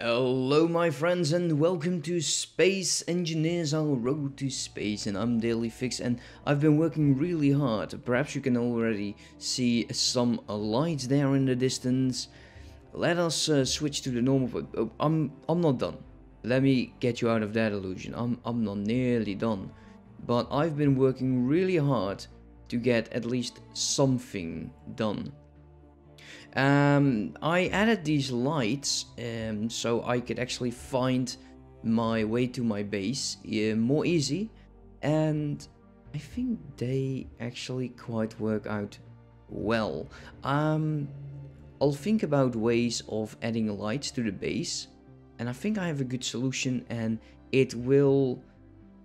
Hello my friends and welcome to Space Engineers Our Road to Space and I'm Dailyfix and I've been working really hard. Perhaps you can already see some lights there in the distance. Let us uh, switch to the normal... Oh, I'm, I'm not done. Let me get you out of that illusion. I'm, I'm not nearly done. But I've been working really hard to get at least something done. Um, I added these lights um, so I could actually find my way to my base uh, more easy and I think they actually quite work out well. Um, I'll think about ways of adding lights to the base and I think I have a good solution and it will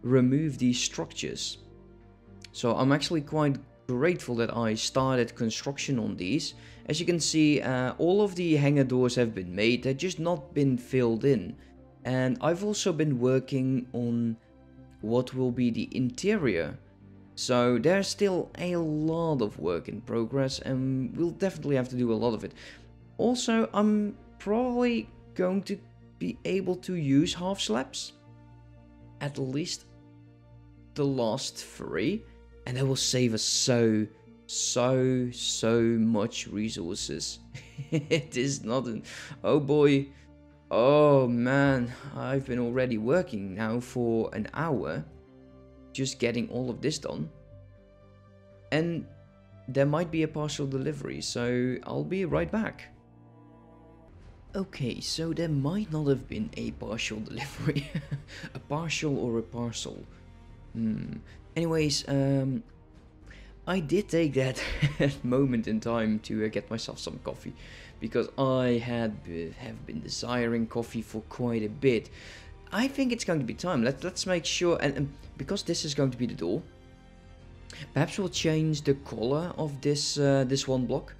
remove these structures. So I'm actually quite grateful that I started construction on these. As you can see, uh, all of the hangar doors have been made, they've just not been filled in. And I've also been working on what will be the interior. So there's still a lot of work in progress and we'll definitely have to do a lot of it. Also, I'm probably going to be able to use half slabs. At least the last three and that will save us so so so much resources. It is not an oh boy. Oh man. I've been already working now for an hour just getting all of this done. And there might be a partial delivery so i'll be right back. Okay so there might not have been a partial delivery. A partial or a parcel. Hmm Anyways, um, I did take that moment in time to uh, get myself some coffee because I had have been desiring coffee for quite a bit. I think it's going to be time. Let, let's make sure, and, and because this is going to be the door, perhaps we'll change the color of this uh, this one block,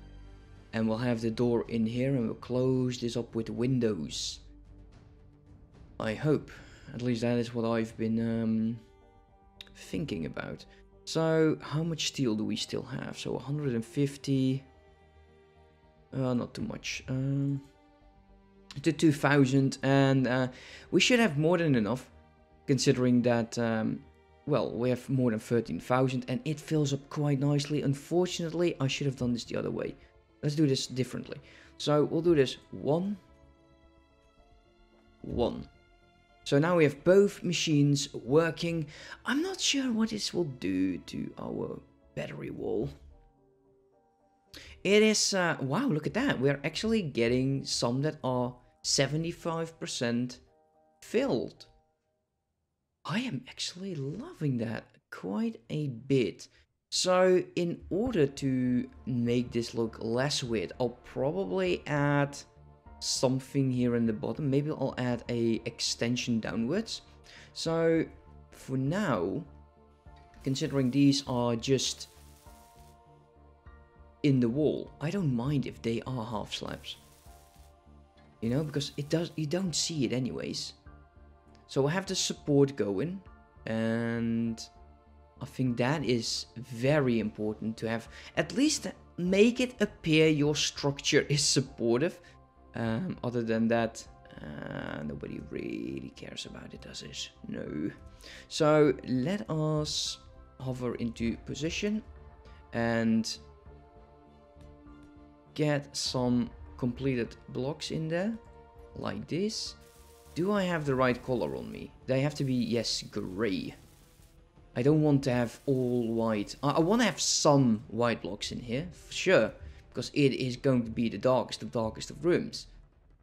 and we'll have the door in here, and we'll close this up with windows. I hope. At least that is what I've been um, thinking about. So, how much steel do we still have? So, 150... Uh, not too much. Um, to 2000 and uh, we should have more than enough considering that um, well we have more than 13,000 and it fills up quite nicely. Unfortunately I should have done this the other way. Let's do this differently. So we'll do this. One. One so now we have both machines working. I'm not sure what this will do to our battery wall. It is, uh, wow, look at that. We're actually getting some that are 75% filled. I am actually loving that quite a bit. So in order to make this look less weird, I'll probably add something here in the bottom. Maybe I'll add a extension downwards. So for now, considering these are just in the wall, I don't mind if they are half slabs. You know, because it does you don't see it anyways. So I have the support going and I think that is very important to have at least make it appear your structure is supportive um, other than that, uh, nobody really cares about it, does it? No. So let us hover into position and get some completed blocks in there, like this. Do I have the right color on me? They have to be, yes, gray. I don't want to have all white. I, I want to have some white blocks in here, for sure because it is going to be the darkest of darkest of rooms.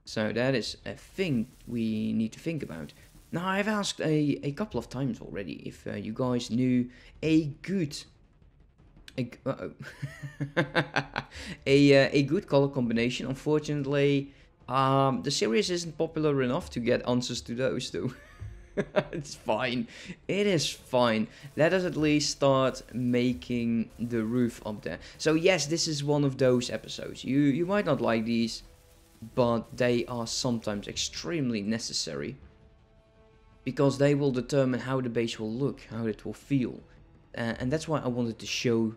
So that is a thing we need to think about. Now I've asked a, a couple of times already if uh, you guys knew a good a, uh -oh. a, uh, a good color combination. Unfortunately, um, the series isn't popular enough to get answers to those though. it's fine. It is fine. Let us at least start making the roof up there. So yes, this is one of those episodes. You you might not like these, but they are sometimes extremely necessary. Because they will determine how the base will look, how it will feel. Uh, and that's why I wanted to show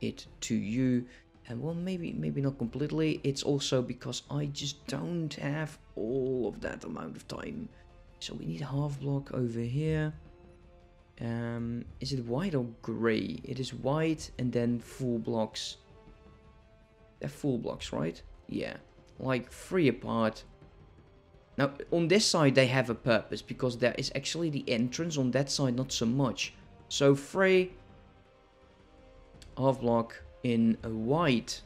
it to you. And well, maybe maybe not completely. It's also because I just don't have all of that amount of time. So we need a half block over here. Um, is it white or gray? It is white and then full blocks. They're full blocks, right? Yeah, like three apart. Now, on this side they have a purpose because there is actually the entrance. On that side, not so much. So three half block in a white.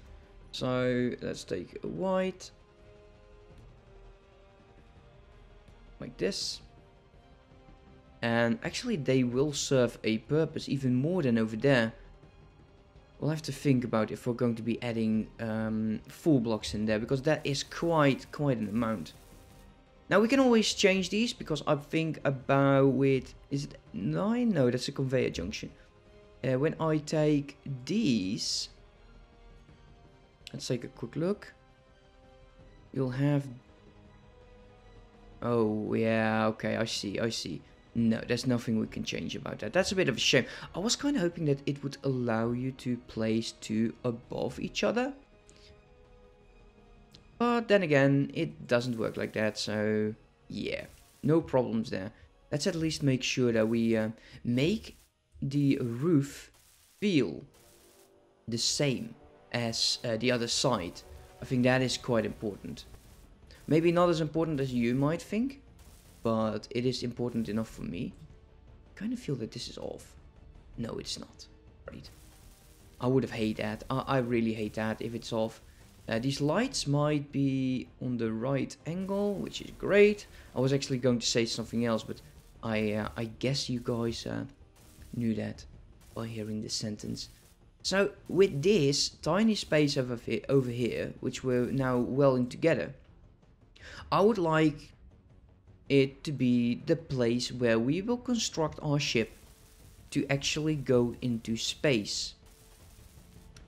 So let's take a white. Like this. And actually they will serve a purpose even more than over there. We'll have to think about if we're going to be adding um, full blocks in there because that is quite quite an amount. Now we can always change these because I think about with is it nine? No, that's a conveyor junction. Uh, when I take these, let's take a quick look. You'll have. Oh yeah, okay, I see, I see. No, there's nothing we can change about that. That's a bit of a shame. I was kind of hoping that it would allow you to place two above each other. But then again, it doesn't work like that, so yeah, no problems there. Let's at least make sure that we uh, make the roof feel the same as uh, the other side. I think that is quite important. Maybe not as important as you might think, but it is important enough for me. I kind of feel that this is off. No, it's not. Right. I would have hate that. I, I really hate that if it's off. Uh, these lights might be on the right angle, which is great. I was actually going to say something else, but I uh, I guess you guys uh, knew that by hearing this sentence. So with this tiny space over, over here, which we're now welding together, I would like it to be the place where we will construct our ship to actually go into space.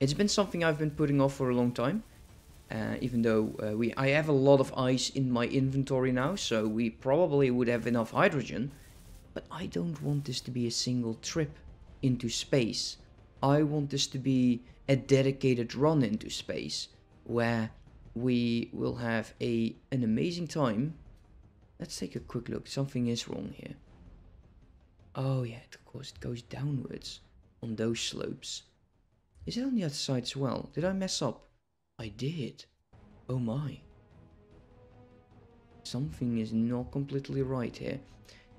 It's been something I've been putting off for a long time. Uh, even though uh, we, I have a lot of ice in my inventory now, so we probably would have enough hydrogen. But I don't want this to be a single trip into space. I want this to be a dedicated run into space, where we will have a an amazing time Let's take a quick look. Something is wrong here. Oh yeah, of course it goes downwards on those slopes. Is it on the other side as well? Did I mess up? I did. Oh my. Something is not completely right here.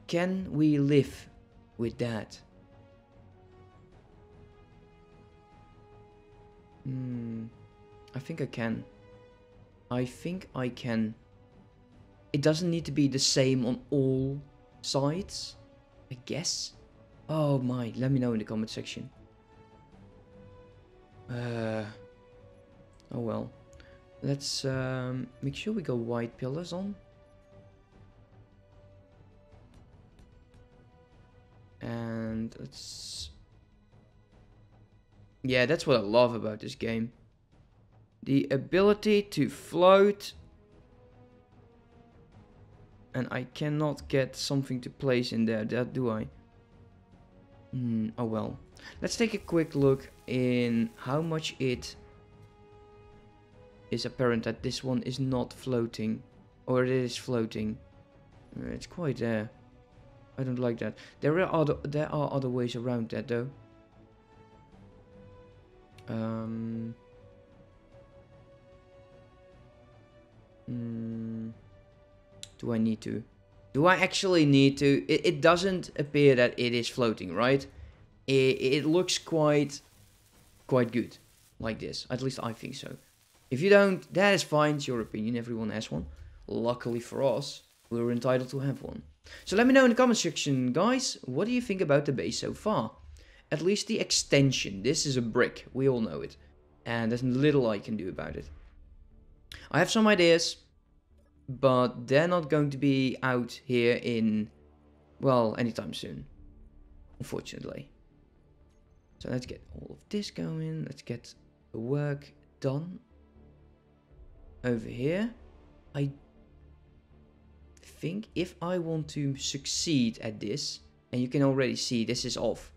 Can we live with that? Hmm. I think I can. I think I can it doesn't need to be the same on all sides, I guess. Oh my, let me know in the comment section. Uh, oh well. Let's um, make sure we go white pillars on. And let's... Yeah, that's what I love about this game. The ability to float and I cannot get something to place in there, that do I? Hmm, oh well. Let's take a quick look in how much it is apparent that this one is not floating. Or it is floating. Uh, it's quite there. I don't like that. There are other there are other ways around that though. Um. Hmm. Do I need to? Do I actually need to? It, it doesn't appear that it is floating, right? It, it looks quite, quite good like this. At least I think so. If you don't, that is fine. It's your opinion. Everyone has one. Luckily for us, we're entitled to have one. So let me know in the comment section, guys. What do you think about the base so far? At least the extension. This is a brick. We all know it. And there's little I can do about it. I have some ideas but they're not going to be out here in, well, anytime soon, unfortunately. So let's get all of this going, let's get the work done over here. I think if I want to succeed at this, and you can already see this is off.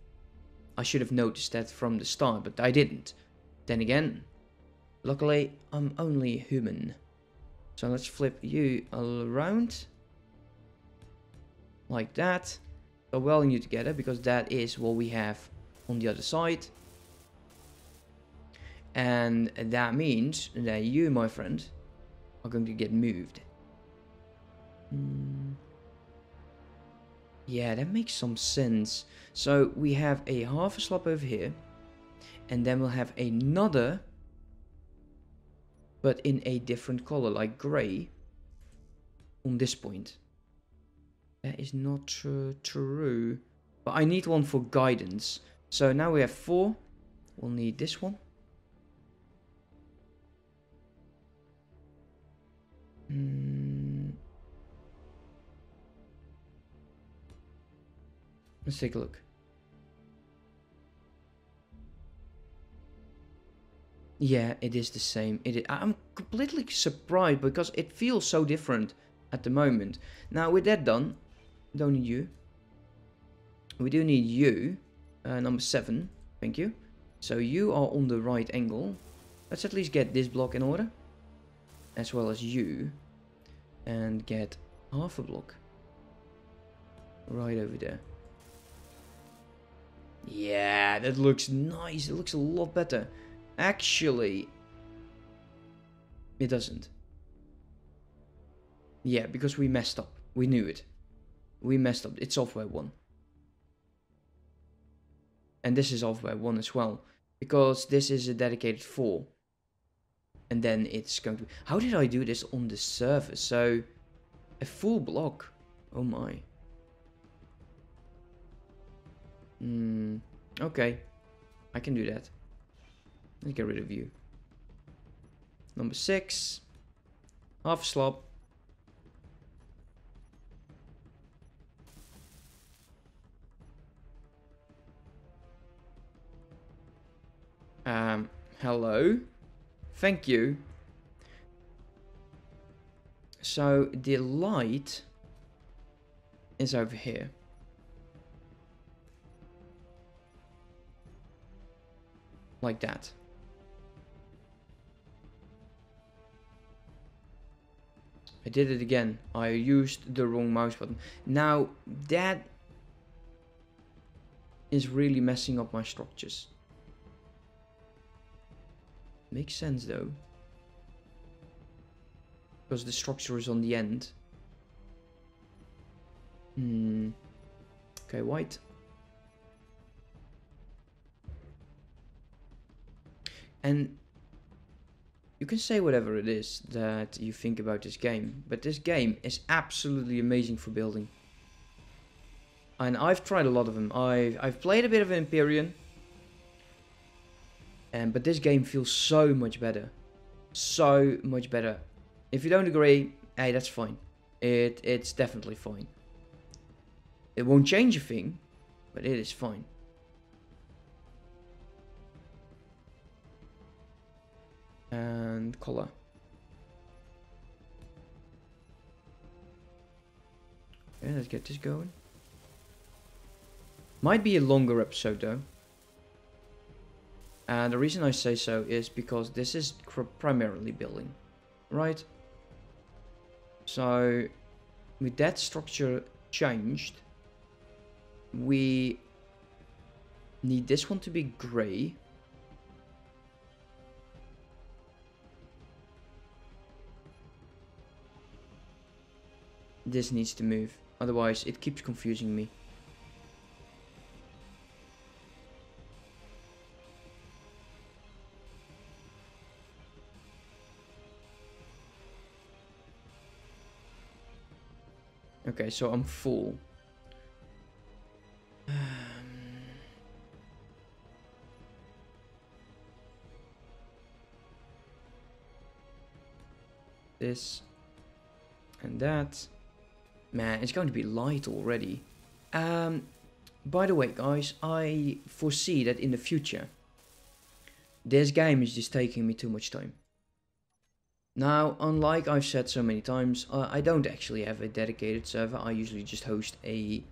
I should have noticed that from the start, but I didn't. Then again, Luckily, I'm only human. So let's flip you around. Like that. So welding you together because that is what we have on the other side. And that means that you, my friend, are going to get moved. Mm. Yeah, that makes some sense. So we have a half a slab over here. And then we'll have another. But in a different color, like gray. On this point. That is not uh, true. But I need one for guidance. So now we have four. We'll need this one. Hmm. Let's take a look. Yeah, it is the same. It is, I'm completely surprised because it feels so different at the moment. Now, with that done, don't need you. We do need you. Uh, number 7. Thank you. So you are on the right angle. Let's at least get this block in order. As well as you. And get half a block. Right over there. Yeah, that looks nice. It looks a lot better. Actually, it doesn't. Yeah, because we messed up. We knew it. We messed up. It's software 1. And this is software 1 as well. Because this is a dedicated 4. And then it's going to... Be... How did I do this on the server? So, a full block. Oh my. Hmm. Okay. I can do that. Let's get rid of you. Number 6. Half a slab. Um, hello. Thank you. So the light is over here. Like that. I did it again. I used the wrong mouse button. Now that is really messing up my structures. Makes sense though. Because the structure is on the end. Hmm. Okay, white. And you can say whatever it is that you think about this game, but this game is absolutely amazing for building. And I've tried a lot of them. I've, I've played a bit of Empyrion, um, but this game feels so much better. So much better. If you don't agree, hey, that's fine. It It's definitely fine. It won't change a thing, but it is fine. And color. Okay, let's get this going. Might be a longer episode though. And the reason I say so is because this is primarily building, right? So with that structure changed, we need this one to be gray. This needs to move, otherwise it keeps confusing me. Okay, so I'm full. Um, this and that. Man, it's going to be light already. Um, by the way, guys, I foresee that in the future, this game is just taking me too much time. Now, unlike I've said so many times, uh, I don't actually have a dedicated server. I usually just host a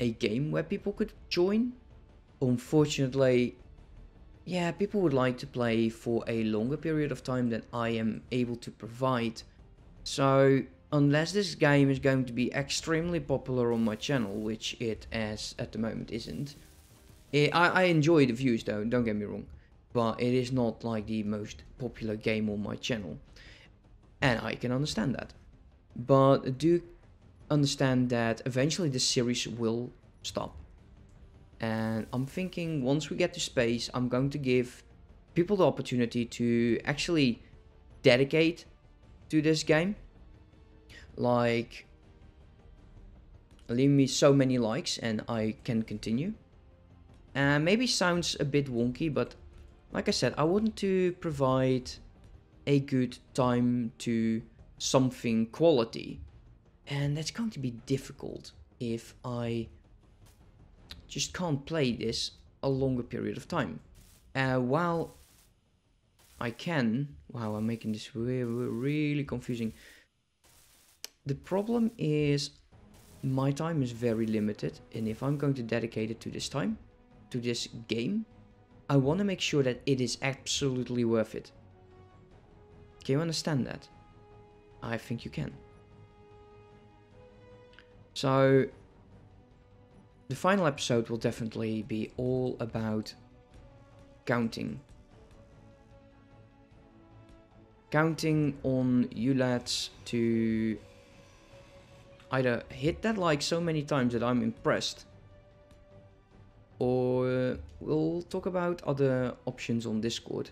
a game where people could join. Unfortunately, yeah, people would like to play for a longer period of time than I am able to provide. So, unless this game is going to be extremely popular on my channel, which it as at the moment isn't, it, I, I enjoy the views though, don't get me wrong, but it is not like the most popular game on my channel. And I can understand that. But do understand that eventually the series will stop. And I'm thinking once we get to space, I'm going to give people the opportunity to actually dedicate to this game. Like, leave me so many likes and I can continue. And maybe sounds a bit wonky, but like I said, I want to provide a good time to something quality. And that's going to be difficult if I just can't play this a longer period of time. Uh, while I can, wow, I'm making this really, really confusing. The problem is my time is very limited and if I'm going to dedicate it to this time, to this game, I want to make sure that it is absolutely worth it. Can you understand that? I think you can. So, the final episode will definitely be all about counting. Counting on you lads to either hit that like so many times that I'm impressed or we'll talk about other options on Discord.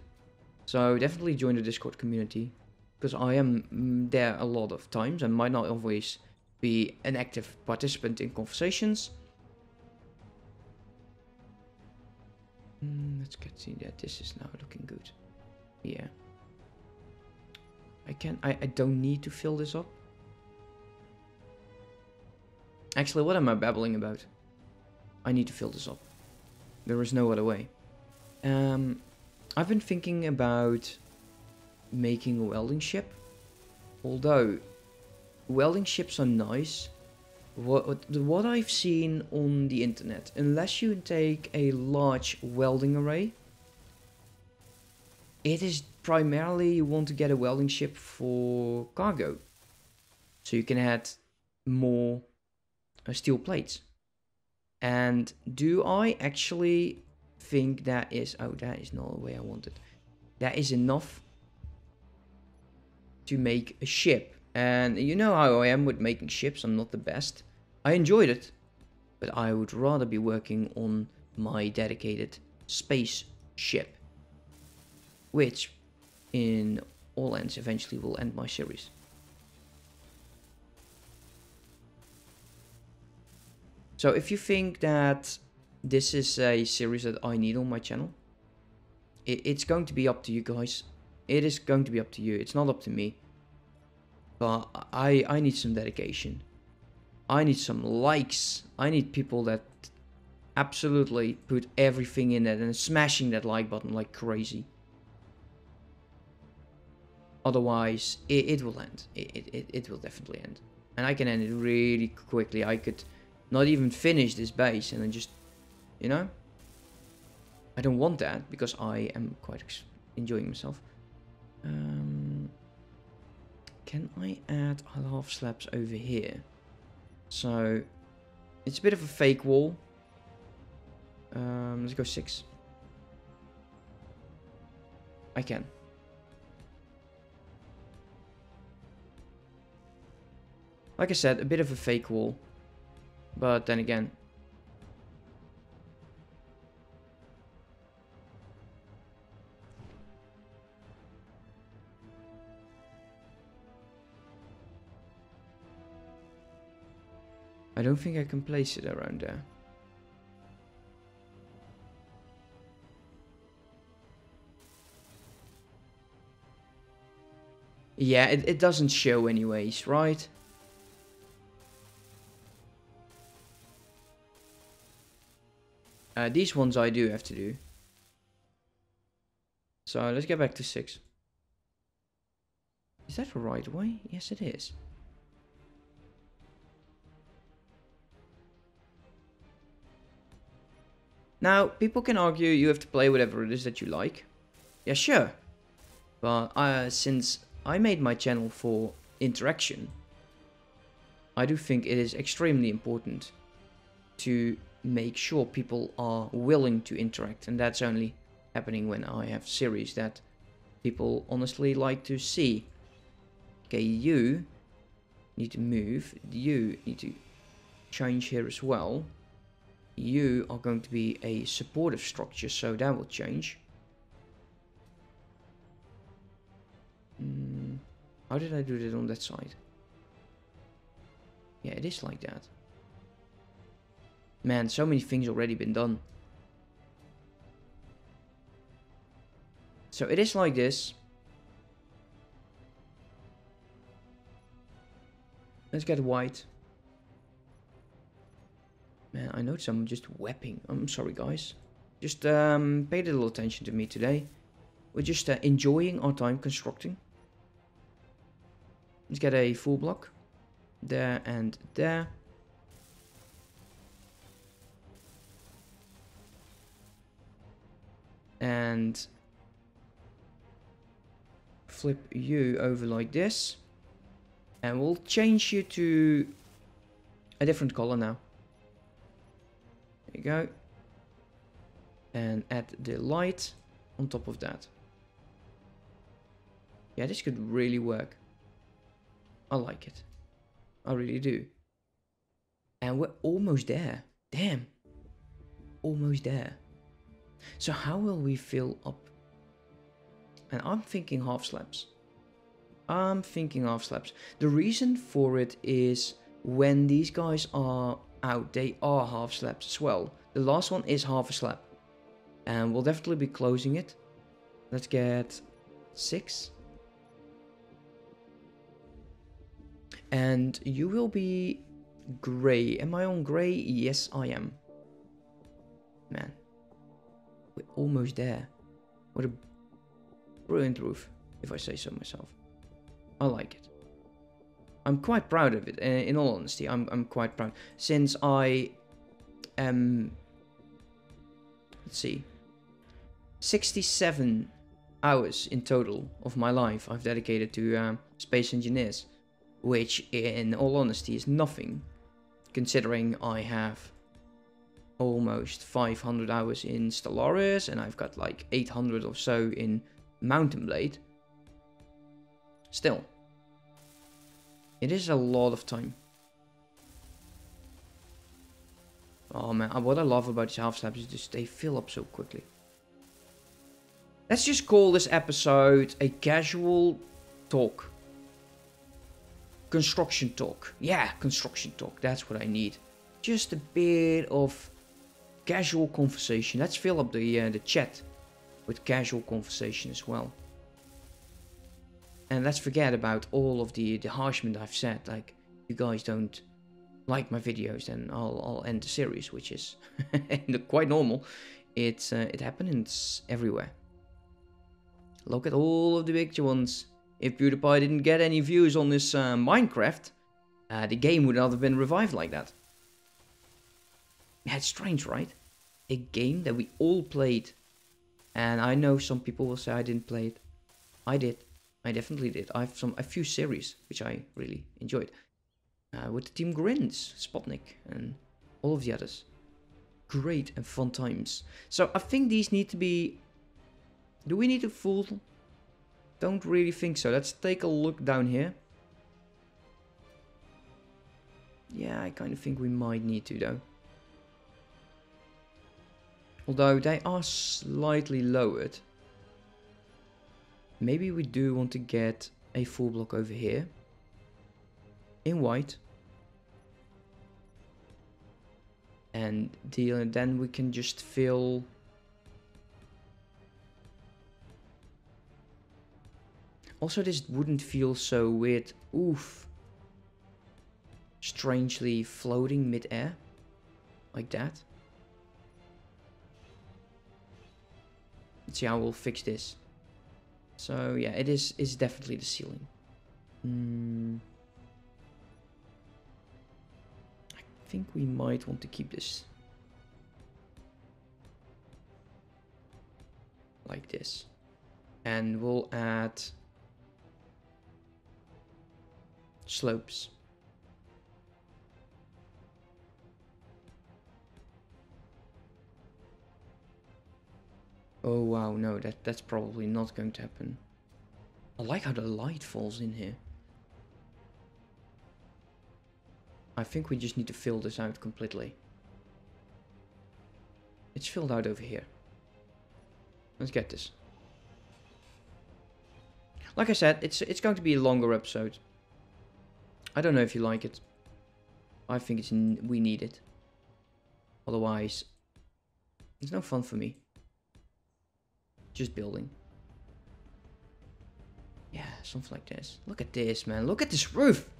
So definitely join the Discord community because I am mm, there a lot of times and might not always be an active participant in conversations. Mm, let's get see that this is now looking good. Yeah. I can I, I don't need to fill this up. Actually, what am I babbling about? I need to fill this up. There is no other way. Um, I've been thinking about making a welding ship. Although, welding ships are nice. What, what I've seen on the internet, unless you take a large welding array, it is primarily you want to get a welding ship for cargo. So you can add more Uh, steel plates. And do I actually think that is... Oh, that is not the way I wanted. That is enough to make a ship. And you know how I am with making ships. I'm not the best. I enjoyed it. But I would rather be working on my dedicated space ship. Which, in all ends, eventually will end my series. So if you think that this is a series that I need on my channel, it, it's going to be up to you guys. It is going to be up to you. It's not up to me. But I, I need some dedication. I need some likes. I need people that absolutely put everything in it and smashing that like button like crazy. Otherwise, it, it will end. It, it, it will definitely end. And I can end it really quickly. I could not even finish this base and then just, you know? I don't want that because I am quite enjoying myself. Um, can I add half slabs over here? So, it's a bit of a fake wall. Um, let's go six. I can. Like I said, a bit of a fake wall. But then again, I don't think I can place it around there. Yeah, it, it doesn't show anyways, right? Uh, these ones I do have to do. So let's get back to 6. Is that the right way? Yes, it is. Now, people can argue you have to play whatever it is that you like. Yeah, sure. But uh, since I made my channel for interaction, I do think it is extremely important to make sure people are willing to interact. And that's only happening when I have series that people honestly like to see. Okay, you need to move. You need to change here as well. You are going to be a supportive structure, so that will change. Mm, how did I do that on that side? Yeah, it is like that. Man, so many things already been done. So it is like this. Let's get white. Man, I know I'm just wepping. I'm sorry, guys. Just um, paid a little attention to me today. We're just uh, enjoying our time constructing. Let's get a full block. There and there. And flip you over like this. And we'll change you to a different color now. There you go. And add the light on top of that. Yeah, this could really work. I like it. I really do. And we're almost there. Damn. Almost there. So how will we fill up? And I'm thinking half slabs. I'm thinking half slabs. The reason for it is when these guys are out, they are half slabs as well. The last one is half a slab. And we'll definitely be closing it. Let's get six. And you will be grey. Am I on grey? Yes, I am. Man. We're almost there. What a brilliant roof, if I say so myself. I like it. I'm quite proud of it, in all honesty. I'm, I'm quite proud. Since I am... Let's see. 67 hours in total of my life I've dedicated to um, space engineers which in all honesty is nothing, considering I have almost 500 hours in Stellaris and I've got like 800 or so in Mount and Blade. Still, it is a lot of time. Oh man, uh, what I love about these half slabs is just they fill up so quickly. Let's just call this episode a casual talk Construction talk. Yeah, construction talk. That's what I need. Just a bit of casual conversation. Let's fill up the uh, the chat with casual conversation as well. And let's forget about all of the the harshment I've said. Like you guys don't like my videos, then I'll I'll end the series, which is quite normal. It's uh, it happens everywhere. Look at all of the big ones. If PewDiePie didn't get any views on this uh, Minecraft, uh, the game would not have been revived like that. It's strange, right? A game that we all played. And I know some people will say I didn't play it. I did. I definitely did. I have some a few series which I really enjoyed. Uh, with the Team Grins, Spotnik, and all of the others. Great and fun times. So I think these need to be... Do we need to full don't really think so. Let's take a look down here. Yeah, I kind of think we might need to though. Although they are slightly lowered. Maybe we do want to get a full block over here. In white. And deal, and then we can just fill Also, this wouldn't feel so weird. Oof. Strangely floating mid-air. Like that. see how we'll fix this. So yeah, it is it's definitely the ceiling. Mm. I think we might want to keep this. Like this. And we'll add slopes. Oh wow, no, that, that's probably not going to happen. I like how the light falls in here. I think we just need to fill this out completely. It's filled out over here. Let's get this. Like I said, it's it's going to be a longer episode. I don't know if you like it. I think it's we need it. Otherwise, it's no fun for me. Just building. Yeah, something like this. Look at this, man. Look at this roof.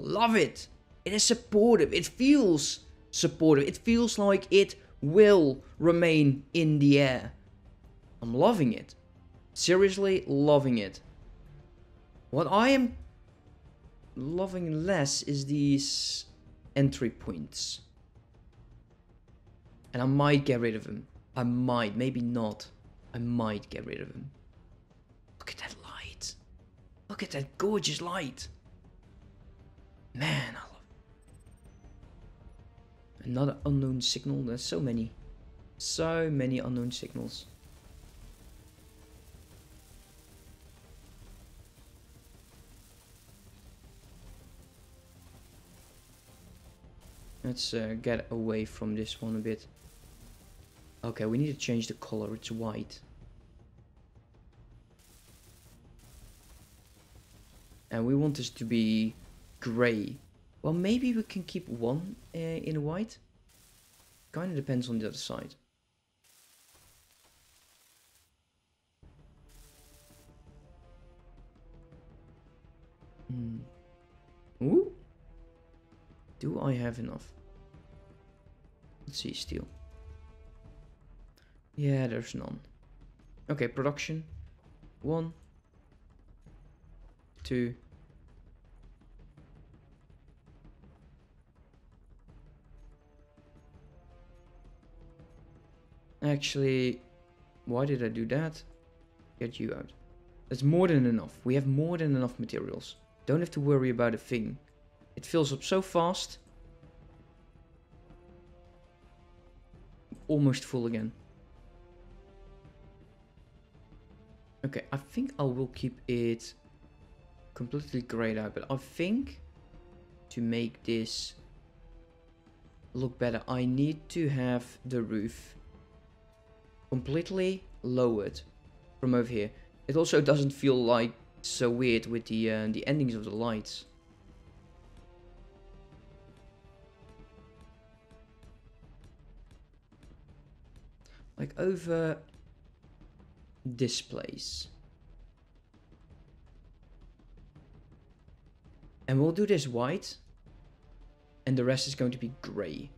Love it. It is supportive. It feels supportive. It feels like it will remain in the air. I'm loving it. Seriously, loving it. What I am loving less is these entry points. And I might get rid of them. I might, maybe not. I might get rid of him. Look at that light. Look at that gorgeous light. Man, I love it. Another unknown signal. There's so many. So many unknown signals. Let's uh, get away from this one a bit. Okay, we need to change the color. It's white. And we want this to be gray. Well, maybe we can keep one uh, in white. Kind of depends on the other side. Hmm. Ooh. Do I have enough? Let's see, steel. Yeah, there's none. Okay, production. One. Two. Actually, why did I do that? Get you out. That's more than enough. We have more than enough materials. Don't have to worry about a thing. It fills up so fast. Almost full again. Okay, I think I will keep it completely grayed out, but I think to make this look better, I need to have the roof completely lowered from over here. It also doesn't feel like so weird with the uh, the endings of the lights. Like over this place. And we'll do this white. And the rest is going to be grey.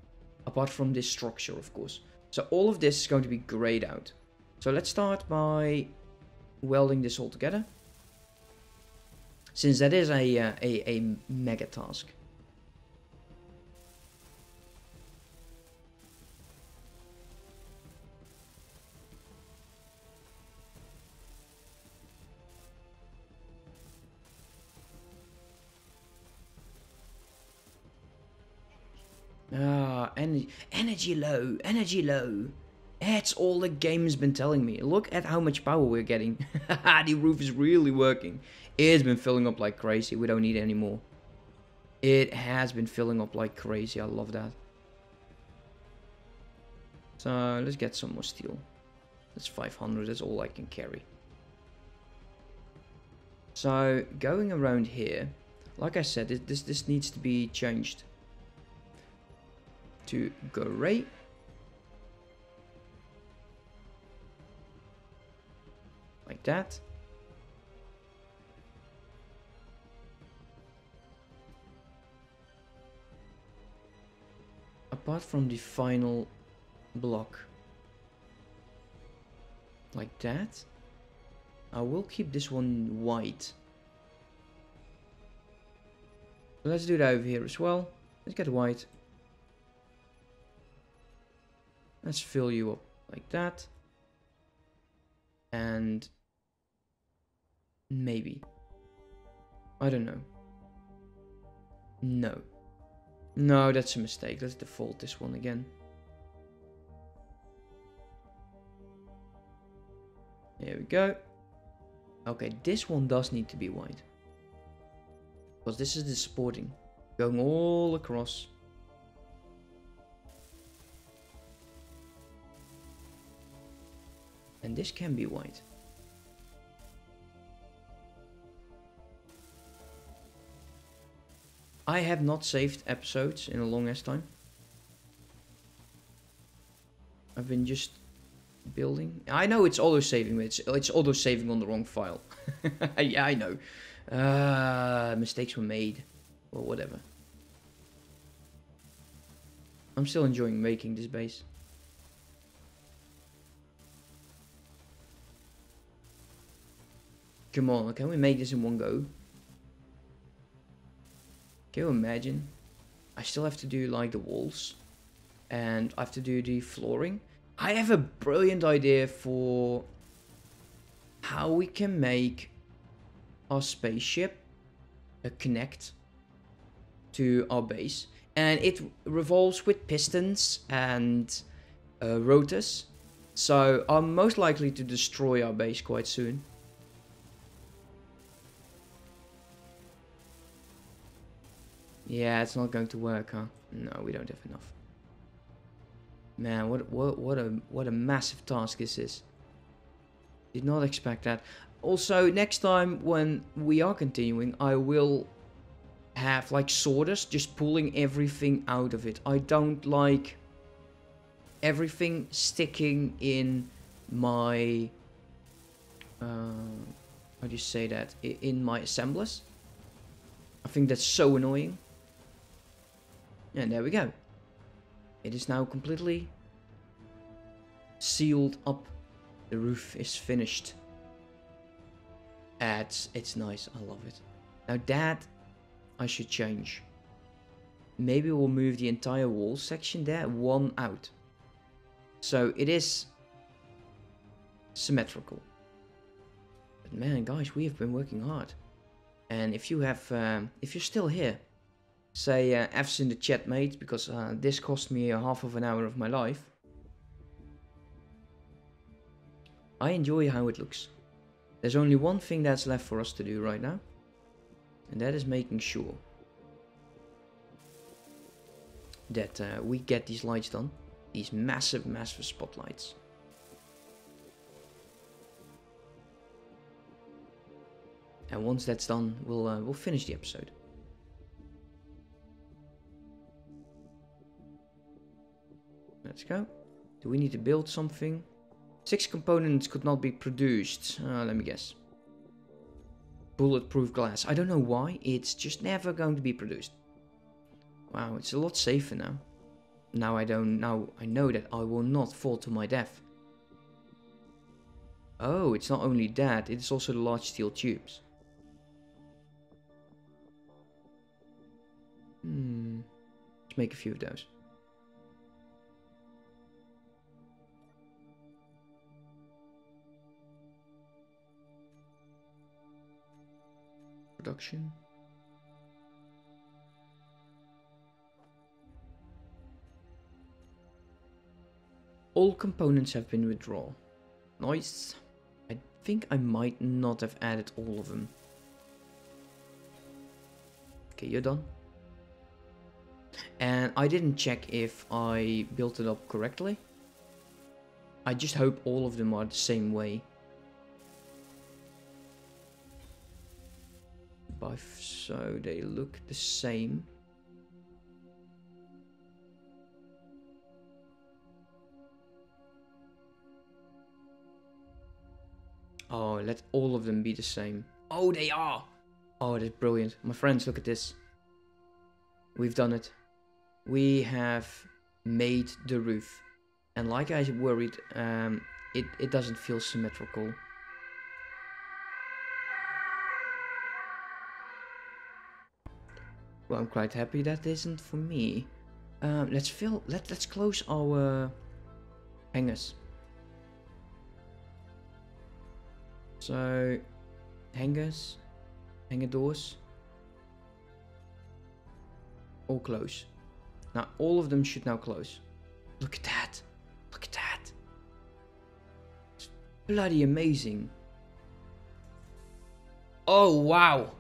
Apart from this structure, of course. So all of this is going to be grayed out. So let's start by welding this all together. Since that is a, uh, a, a mega task. Ah, energy, energy low, energy low. That's all the game's been telling me. Look at how much power we're getting. the roof is really working. It's been filling up like crazy. We don't need any more. It has been filling up like crazy. I love that. So let's get some more steel. That's 500. That's all I can carry. So going around here, like I said, this this needs to be changed to gray. Like that. Apart from the final block. Like that. I will keep this one white. let's do that over here as well. Let's get white. Let's fill you up like that. And maybe. I don't know. No. No, that's a mistake. Let's default this one again. There we go. Okay, this one does need to be white. Because this is the supporting. Going all across. And this can be white. I have not saved episodes in a long ass time. I've been just building. I know it's auto saving, but it's it's auto saving on the wrong file. yeah, I know. Uh, mistakes were made, or whatever. I'm still enjoying making this base. Come on, can we make this in one go? Can you imagine? I still have to do like the walls and I have to do the flooring. I have a brilliant idea for how we can make our spaceship a connect to our base. And it revolves with pistons and uh, rotors. So I'm most likely to destroy our base quite soon. Yeah, it's not going to work, huh? No, we don't have enough. Man, what what what a what a massive task this is. Did not expect that. Also, next time when we are continuing, I will have like sorters just pulling everything out of it. I don't like everything sticking in my uh, how do you say that in my assemblers. I think that's so annoying. And there we go. It is now completely sealed up. The roof is finished. It's, it's nice. I love it. Now that I should change. Maybe we'll move the entire wall section there one out. So it is symmetrical. But man, guys, we have been working hard. And if you have, um, if you're still here, say uh, F's in the chat, mate, because uh, this cost me a half of an hour of my life. I enjoy how it looks. There's only one thing that's left for us to do right now, and that is making sure that uh, we get these lights done. These massive, massive spotlights. And once that's done, we'll uh, we'll finish the episode. Let's go. Do we need to build something? Six components could not be produced. Uh, let me guess. Bulletproof glass. I don't know why. It's just never going to be produced. Wow, it's a lot safer now. Now I don't now I know that I will not fall to my death. Oh, it's not only that, it's also the large steel tubes. Hmm. Let's make a few of those. Production. All components have been withdrawn. Nice. I think I might not have added all of them. Okay, you're done. And I didn't check if I built it up correctly. I just hope all of them are the same way. So they look the same. Oh, let all of them be the same. Oh, they are! Oh, that's brilliant. My friends, look at this. We've done it. We have made the roof. And like I worried, um, it, it doesn't feel symmetrical. Well, I'm quite happy that isn't for me. Um, let's fill. Let Let's close our hangars. So, hangars, hangar doors, all close. Now, all of them should now close. Look at that. Look at that. It's bloody amazing. Oh, wow.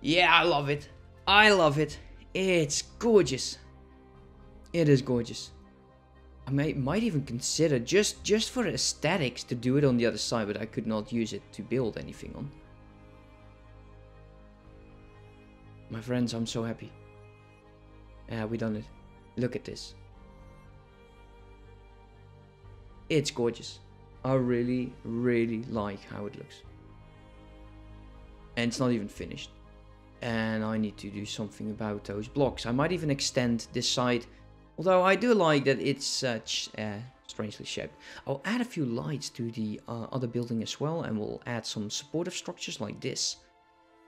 Yeah, I love it. I love it. It's gorgeous. It is gorgeous. I may, might even consider just just for aesthetics to do it on the other side, but I could not use it to build anything on. My friends, I'm so happy. Yeah, we done it. Look at this. It's gorgeous. I really, really like how it looks. And it's not even finished. And I need to do something about those blocks. I might even extend this side Although I do like that it's such uh, strangely shaped. I'll add a few lights to the uh, other building as well and we'll add some supportive structures like this.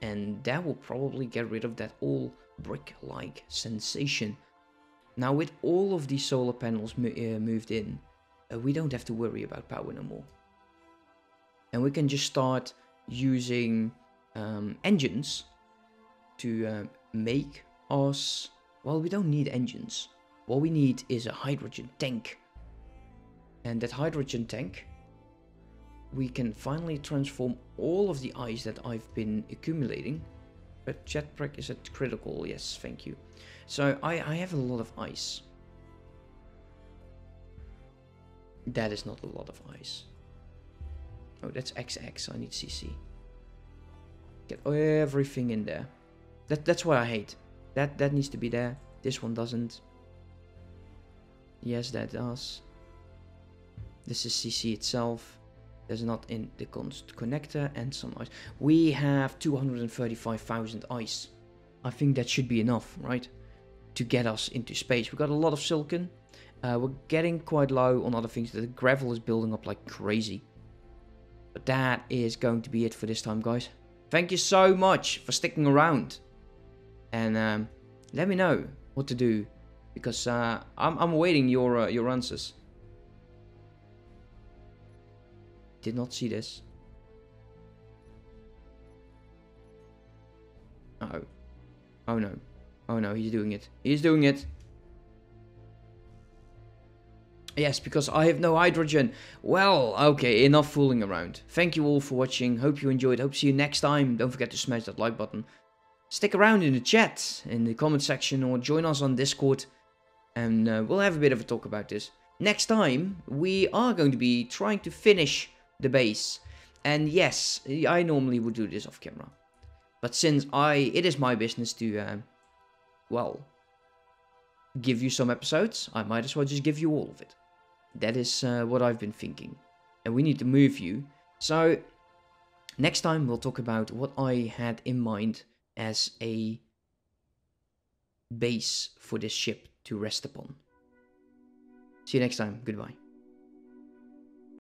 And that will probably get rid of that all brick-like sensation. Now with all of these solar panels mo uh, moved in, uh, we don't have to worry about power no more. And we can just start using um, engines to uh, make us... Well, we don't need engines. What we need is a hydrogen tank. And that hydrogen tank, we can finally transform all of the ice that I've been accumulating. But jetpack is at critical, yes, thank you. So I, I have a lot of ice. That is not a lot of ice. Oh, that's XX, I need CC. Get everything in there. That That's what I hate. That, that needs to be there. This one doesn't. Yes, that does. This is CC itself. There's not in the const connector and some ice. We have 235,000 ice. I think that should be enough, right? To get us into space. We got a lot of silicon. Uh, we're getting quite low on other things. The gravel is building up like crazy. But that is going to be it for this time, guys. Thank you so much for sticking around. And um, let me know what to do because uh, I'm, I'm awaiting your uh, your answers. Did not see this. oh. Oh no. Oh no, he's doing it. He's doing it. Yes, because I have no hydrogen. Well, okay, enough fooling around. Thank you all for watching. Hope you enjoyed. Hope to see you next time. Don't forget to smash that like button. Stick around in the chat, in the comment section, or join us on Discord and uh, we'll have a bit of a talk about this. Next time, we are going to be trying to finish the base. And yes, I normally would do this off camera. But since I, it is my business to, uh, well, give you some episodes, I might as well just give you all of it. That is uh, what I've been thinking. And we need to move you. So, next time we'll talk about what I had in mind as a base for this ship to rest upon. See you next time. Goodbye.